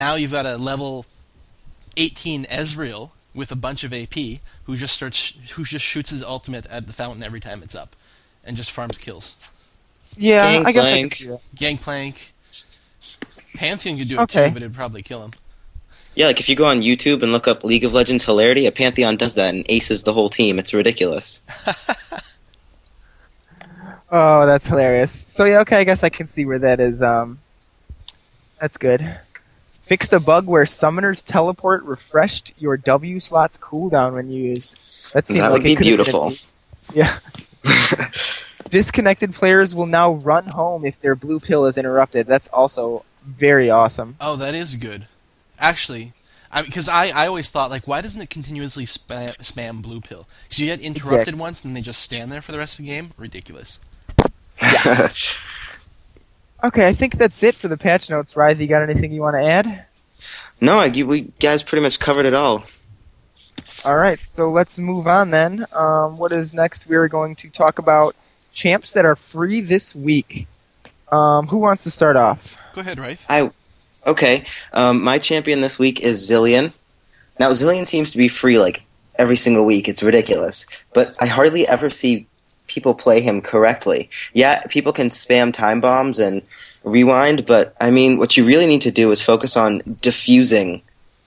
now you've got a level 18 Ezreal with a bunch of AP who just starts who just shoots his ultimate at the fountain every time it's up, and just farms kills. Yeah, I guess I Gangplank. could see that. Gangplank. Pantheon could do it Okay. too, but it'd probably kill him. Yeah, like if you go on YouTube and look up League of Legends hilarity, a Pantheon does that and aces the whole team. It's ridiculous. Oh, that's hilarious. So yeah, okay, I guess I can see where that is. Um, that's good. Fixed a bug where summoners teleport refreshed your W slot's cooldown when used. That seems That like would it be could've been beautiful. Yeah. Disconnected players will now run home if their blue pill is interrupted. That's also very awesome. Oh, that is good. Actually, because I, I, always thought like, why doesn't it continuously spam, spam blue pill? Because you get interrupted Exactly. once and they just stand there for the rest of the game. Ridiculous. Okay, I think that's it for the patch notes. Rhythe, you got anything you want to add? no, I, you, we guys pretty much covered it all. All right, so let's move on then. Um, what is next? We are going to talk about champs that are free this week. Um, who wants to start off? Go ahead, Rife. I okay. Um, my champion this week is Zilean. Now Zilean seems to be free like every single week. It's ridiculous, but I hardly ever see people play him correctly. Yeah, people can spam time bombs and rewind, but I mean, what you really need to do is focus on diffusing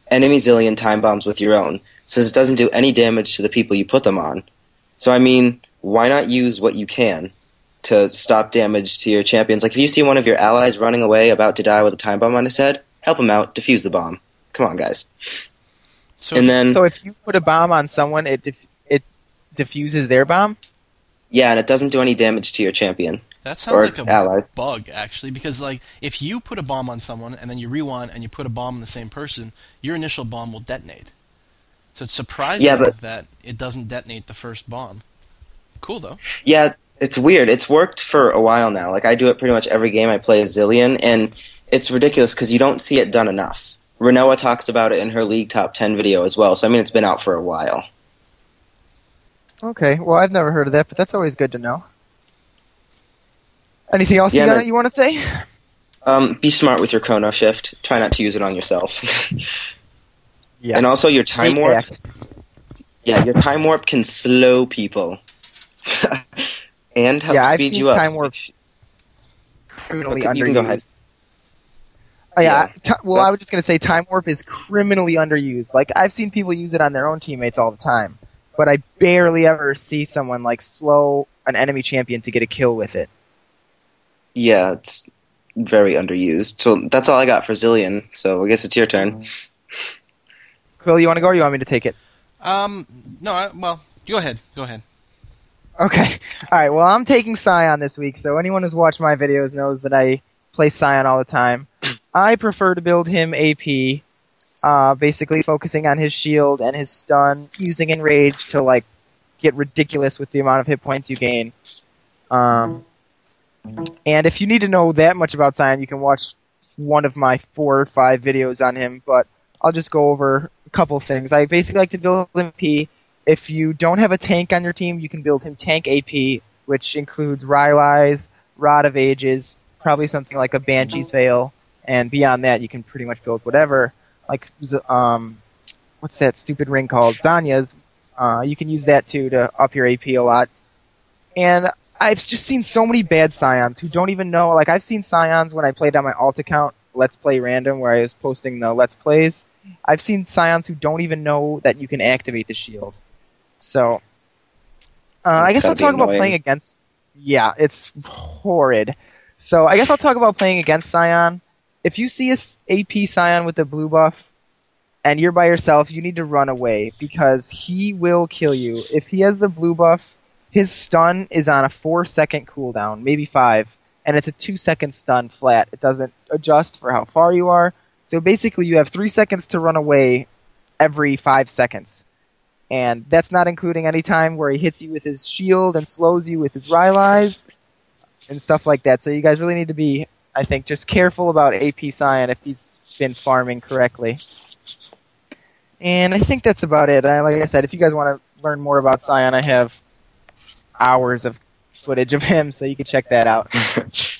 enemy Zilean time bombs with your own, since it doesn't do any damage to the people you put them on. So I mean, why not use what you can? to stop damage to your champions. Like if you see one of your allies running away about to die with a time bomb on his head, help him out, defuse the bomb. Come on, guys. So and then So if you put a bomb on someone, it dif- it diffuses their bomb. Yeah, and it doesn't do any damage to your champion that sounds like a allies. bug actually, because like if you put a bomb on someone and then you rewind and you put a bomb on the same person, your initial bomb will detonate. So it's surprising Yeah, but- that it doesn't detonate the first bomb. Cool though. Yeah, it's weird. It's worked for a while now. Like I do it pretty much every game I play as Zilean, and it's ridiculous because you don't see it done enough. Renoa talks about it in her League Top 10 video as well, so I mean it's been out for a while. Okay, well I've never heard of that, but that's always good to know. Anything else Yeah, you, no- you want to say? Um, be smart with your chrono shift. Try not to use it on yourself. Yeah. And also your time Stay warp. back. Yeah, your time warp can slow people. and help Yeah, I've speed seen you up. time warp Criminally Okay, you can go underused. ahead. Oh, yeah. Yeah. well, So- I was just gonna say time warp is criminally underused. Like I've seen people use it on their own teammates all the time, but I barely ever see someone like slow an enemy champion to get a kill with it. Yeah, it's very underused. So that's all I got for Zilean. So I guess it's your turn. Quill, you want to go, or you want me to take it? Um, no, I, well, go ahead. Go ahead. Okay. All right. Well, I'm taking Sion this week, so anyone who's watched my videos knows that I play Sion all the time. I prefer to build him AP, uh, basically focusing on his shield and his stun, using enrage to like get ridiculous with the amount of hit points you gain. Um, and if you need to know that much about Sion, you can watch one of my four or five videos on him. But I'll just go over a couple things. I basically like to build him AP. If you don't have a tank on your team, you can build him tank AP, which includes Rylai's, Rod of Ages, probably something like a Banshee's Veil, and beyond that, you can pretty much build whatever. Like, um, what's that stupid ring called? Zhonya's. Uh, you can use that too to up your AP a lot. And I've just seen so many bad Sions who don't even know. Like, I've seen Sions when I played on my alt account, Let's Play Random, where I was posting the Let's Plays. I've seen Sions who don't even know that you can activate the shield. So, uh, I guess I'll talk about playing against. Yeah, it's horrid. So I guess I'll talk about playing against Sion. If you see a AP Sion with a blue buff, and you're by yourself, you need to run away because he will kill you. If he has the blue buff, his stun is on a four second cooldown, maybe five, and it's a two second stun flat. It doesn't adjust for how far you are. So basically, you have three seconds to run away every five seconds. And that's not including any time where he hits you with his shield and slows you with his Rylai's and stuff like that. So you guys really need to be, I think, just careful about AP Sion if he's been farming correctly. And I think that's about it. I, like I said, if you guys want to learn more about Sion, I have hours of footage of him, so you can check that out.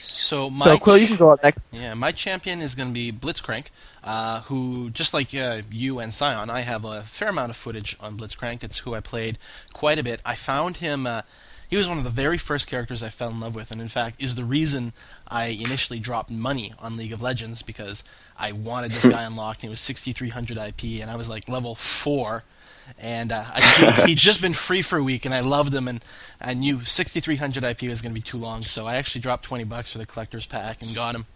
So my So Quill, you can go up next. Yeah, my champion is going to be Blitzcrank, uh, who, just like uh, you and Sion, I have a fair amount of footage on Blitzcrank. It's who I played quite a bit. I found him. Uh, he was one of the very first characters I fell in love with, and in fact, is the reason I initially dropped money on League of Legends because I wanted this guy unlocked. And he was 6,300 IP, and I was like level four and uh, I, he, he'd just been free for a week, and I loved him, and I knew 6,300 IP was going to be too long, so I actually dropped 20 bucks for the collector's pack and got him,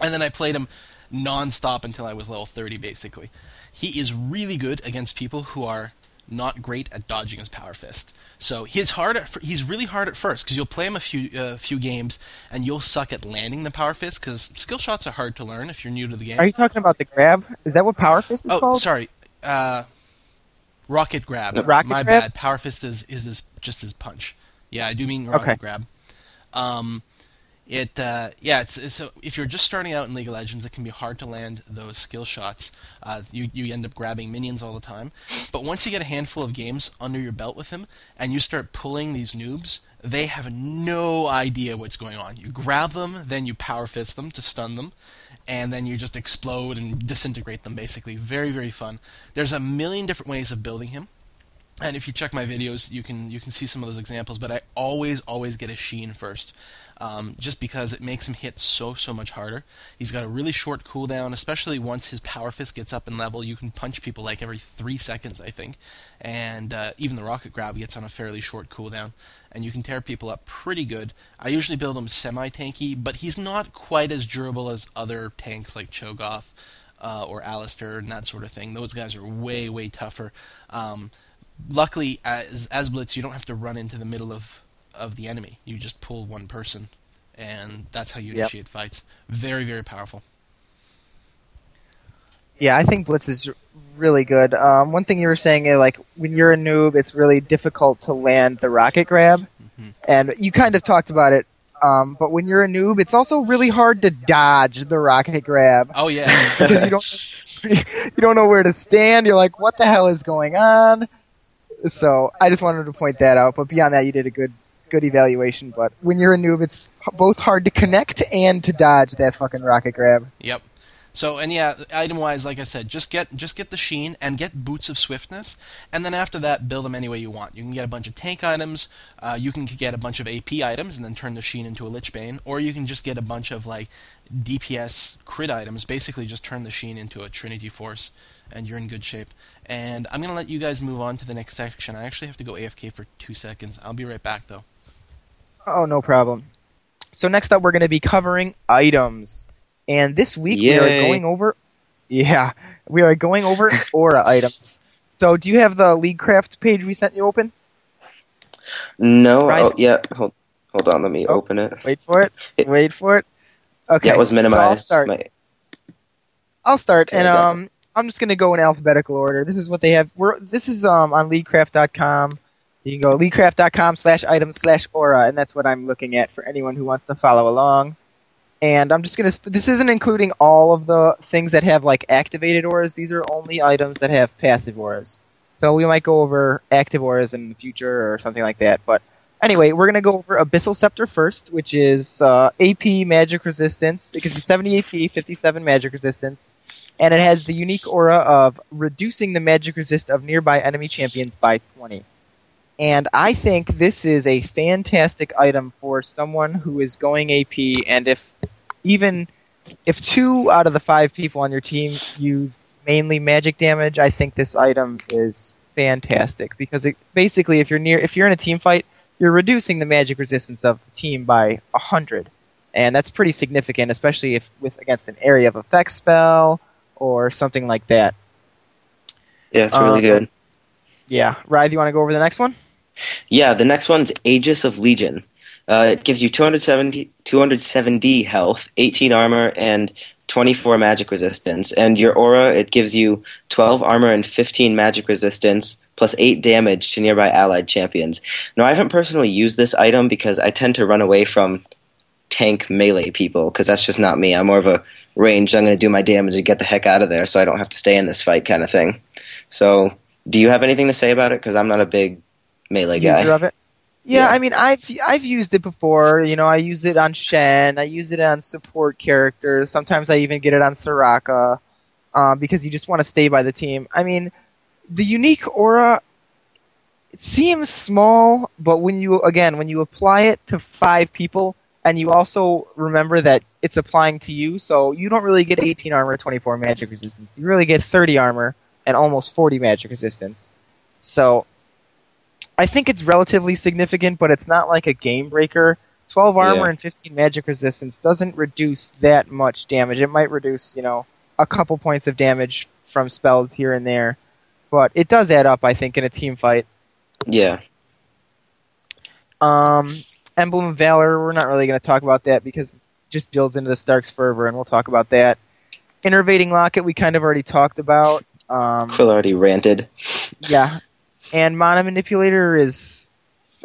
and then I played him non-stop until I was level 30, basically. He is really good against people who are not great at dodging his power fist. So he's hard at he's really hard at first because you'll play him a few uh, few games and you'll suck at landing the power fist because skill shots are hard to learn if you're new to the game. Are you talking about the grab? Is that what power fist is oh, called? sorry. Uh, rocket grab. Rocket My grab? bad. Power fist is is his, just his punch. Yeah, I do mean rocket Okay. grab. Um, it uh, yeah, it's, it's so if you're just starting out in League of Legends, it can be hard to land those skill shots. Uh, you you end up grabbing minions all the time. But once you get a handful of games under your belt with him, and you start pulling these noobs, they have no idea what's going on. You grab them, then you power fist them to stun them, and then you just explode and disintegrate them. Basically, very very fun. There's a million different ways of building him. And if you check my videos, you can you can see some of those examples. But I always always get a Sheen first, um, just because it makes him hit so so much harder. He's got a really short cooldown, especially once his power fist gets up in level. You can punch people like every three seconds, I think, and uh, even the rocket grab gets on a fairly short cooldown, and you can tear people up pretty good. I usually build him semi tanky, but he's not quite as durable as other tanks like Cho'Gath. Uh, or Alistar and that sort of thing. Those guys are way, way tougher. Um, luckily as as blitz you don't have to run into the middle of of the enemy you just pull one person and that's how you Yep. initiate fights very very powerful Yeah, I think Blitz is really good. Um, one thing you were saying, uh, like when you're a noob, it's really difficult to land the rocket grab, Mhm. and you kind of talked about it. Um, but when you're a noob, it's also really hard to dodge the rocket grab oh yeah because you don't you don't know where to stand. You're like, what the hell is going on? So I just wanted to point that out. But beyond that, you did a good good evaluation. But when you're a noob, it's both hard to connect and to dodge that fucking rocket grab. Yep. So and yeah, item wise, like I said, just get just get the sheen and get boots of swiftness, and then after that, build them any way you want. You can get a bunch of tank items, uh, you can get a bunch of AP items, and then turn the sheen into a Lich Bane, or you can just get a bunch of like DPS crit items. Basically, just turn the sheen into a Trinity Force, and you're in good shape. And I'm gonna let you guys move on to the next section. I actually have to go AFK for two seconds. I'll be right back though. Oh, no problem. So next up, we're going to be covering items, and this week we are going over. Yeah, we are going over aura items. So, do you have the Leaguecraft page we sent you open? No. Right. Oh, yeah. Hold, hold on. Let me Oh. open it. Wait for it. It- Wait for it. Okay. Yeah, it was so I'll minimized. start. My- I'll start, Okay, and um, I'm just gonna go in alphabetical order. This is what they have. We're this is um on leaguecraft.com. You can go leaguecraft.com slash items slash aura, and that's what I'm looking at for anyone who wants to follow along. And I'm just gonna. This isn't including all of the things that have like activated auras. These are only items that have passive auras. So we might go over active auras in the future or something like that. But anyway, we're gonna go over Abyssal Scepter first, which is uh, AP magic resistance. It gives you 70 AP, 57 magic resistance, and it has the unique aura of reducing the magic resist of nearby enemy champions by 20. And I think this is a fantastic item for someone who is going AP, and if even if two out of the five people on your team use mainly magic damage, I think this item is fantastic because it, basically, if you're near, if you're in a team fight, you're reducing the magic resistance of the team by a hundred, and that's pretty significant, especially if with against an area of effect spell or something like that. yeah, it's really Uh, good. Yeah, Ryan, you want to go over the next one? Yeah, the next one's Aegis of Legion. Uh, it gives you 270, 270 health, 18 armor, and 24 magic resistance. And your aura, it gives you 12 armor and 15 magic resistance, plus 8 damage to nearby allied champions. Now, I haven't personally used this item because I tend to run away from tank melee people, because that's just not me. I'm more of a range, I'm going to do my damage and get the heck out of there so I don't have to stay in this fight kind of thing. So, do you have anything to say about it? Because I'm not a big melee guy. User of it. Yeah, Yeah. I mean, I've I've used it before. You know, I use it on Shen. I use it on support characters. Sometimes I even get it on Soraka, um, because you just want to stay by the team. I mean, the unique aura. It seems small, but when you again when you apply it to five people, and you also remember that it's applying to you, so you don't really get 18 armor, 24 magic resistance. You really get 30 armor and almost 40 magic resistance. So I think it's relatively significant, but it's not like a game breaker. 12 armor Yeah. and 15 magic resistance doesn't reduce that much damage. It might reduce, you know, a couple points of damage from spells here and there, but it does add up, I think, in a team fight. Yeah. Um, Emblem of Valor, we're not really going to talk about that because it just builds into the Stark's Fervor, and we'll talk about that. Innervating Locket, we kind of already talked about. Um, Quill already ranted. Yeah. And Mana Manipulator is,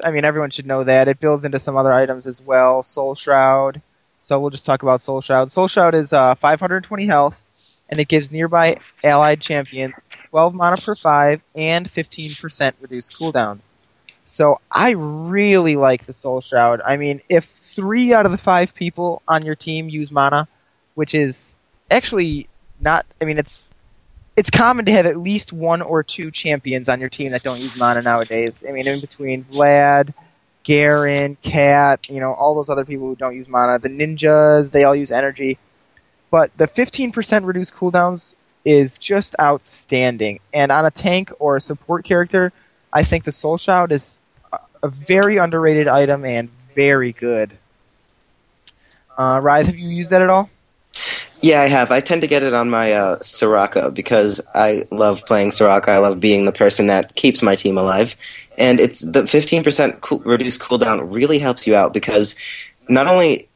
I mean, everyone should know that. It builds into some other items as well. Soul Shroud. So we'll just talk about Soul Shroud. Soul Shroud is uh, 520 health, and it gives nearby allied champions 12 mana per 5 and 15% reduced cooldown. So I really like the Soul Shroud. I mean, if three out of the five people on your team use mana, which is actually not, I mean, it's it's common to have at least one or two champions on your team that don't use mana nowadays. I mean, in between Vlad, Garen, Kat, you know, all those other people who don't use mana, the ninjas, they all use energy. But the 15% reduced cooldowns is just outstanding. And on a tank or a support character, I think the Soul Shroud is a- very underrated item and very good. Uh, have you used that at all? Yeah, I have. I tend to get it on my uh, Soraka because I love playing Soraka. I love being the person that keeps my team alive. And it's the 15% cool, reduced cooldown really helps you out because not only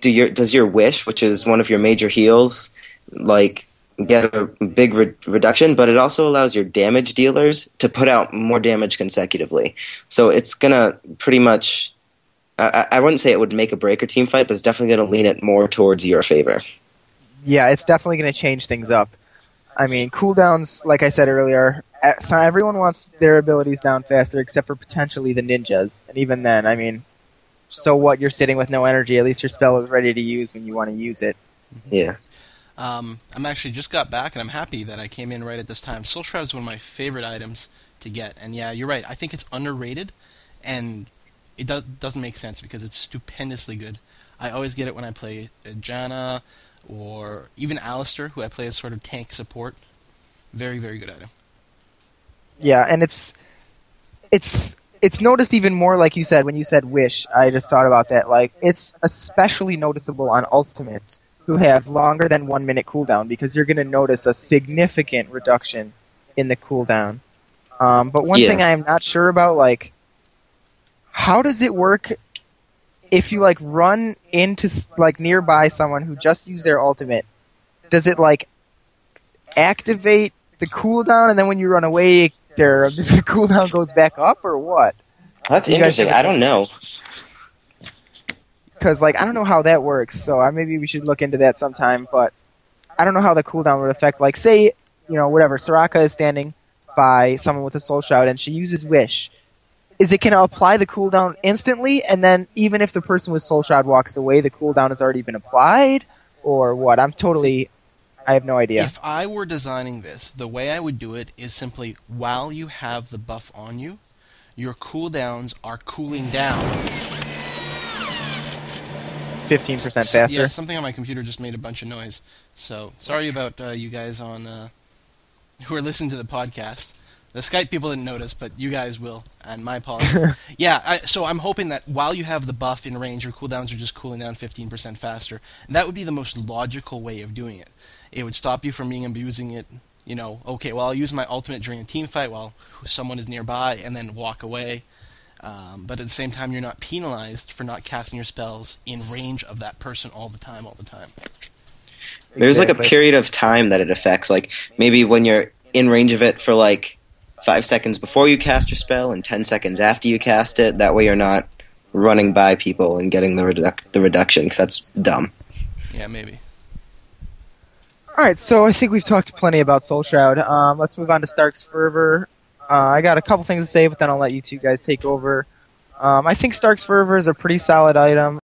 do your does your wish, which is one of your major heals, like get a big re- reduction, but it also allows your damage dealers to put out more damage consecutively. So it's gonna pretty much. I, I wouldn't say it would make a break a team fight, but it's definitely going to lean it more towards your favor. Yeah, it's definitely going to change things up. I mean, cooldowns, like I said earlier, so everyone wants their abilities down faster except for potentially the ninjas. And even then, I mean, so what? You're sitting with no energy. At least your spell is ready to use when you want to use it. Yeah. Um, I'm actually just got back, and I'm happy that I came in right at this time. Soul Shroud is one of my favorite items to get, and yeah, you're right. I think it's underrated, and it does doesn't make sense because it's stupendously good. I always get it when I play Janna or even Alistar, who I play as sort of tank support. Very very good item. Yeah, and it's it's it's noticed even more, like you said when you said wish. I just thought about that. Like it's especially noticeable on ultimates who have longer than one minute cooldown because you're going to notice a significant reduction in the cooldown. Um, but one Yeah. thing I am not sure about, like, how does it work if you like run into like nearby someone who just used their ultimate? Does it like activate the cooldown, and then when you run away, their the cooldown goes back up, or what? That's You interesting. I don't know. Because like I don't know how that works, so I, maybe we should look into that sometime. But I don't know how the cooldown would affect. Like, say you know whatever Soraka is standing by someone with a soul shroud, and she uses wish. Is it gonna apply the cooldown instantly, and then even if the person with soul shroud walks away, the cooldown has already been applied, or what? I'm totally, I have no idea. If I were designing this, the way I would do it is simply while you have the buff on you, your cooldowns are cooling down. Fifteen percent So- faster. Yeah, something on my computer just made a bunch of noise. So sorry about uh, you guys on uh, who are listening to the podcast. The Skype people didn't notice, but you guys will, and my apologies. yeah, I, so I'm hoping that while you have the buff in range, your cooldowns are just cooling down 15% faster. That would be the most logical way of doing it. It would stop you from being abusing it. You know, okay, well I'll use my ultimate during a team fight while someone is nearby, and then walk away. Um, but at the same time, you're not penalized for not casting your spells in range of that person all the time, all the time. There's like a period of time that it affects. Like maybe when you're in range of it for like five seconds before you cast your spell and ten seconds after you cast it. That way you're not running by people and getting the reduc- the reduction because that's dumb. Yeah, maybe. All right, so I think we've talked plenty about Soul Shroud. Um, let's move on to Stark's Fervor. Uh, I got a couple things to say, but then I'll let you two guys take over. Um, I think Stark's Fervor is a pretty solid item.